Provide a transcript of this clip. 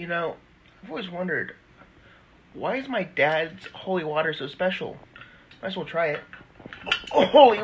You know, I've always wondered, why is my dad's holy water so special? Might as well try it. Oh, holy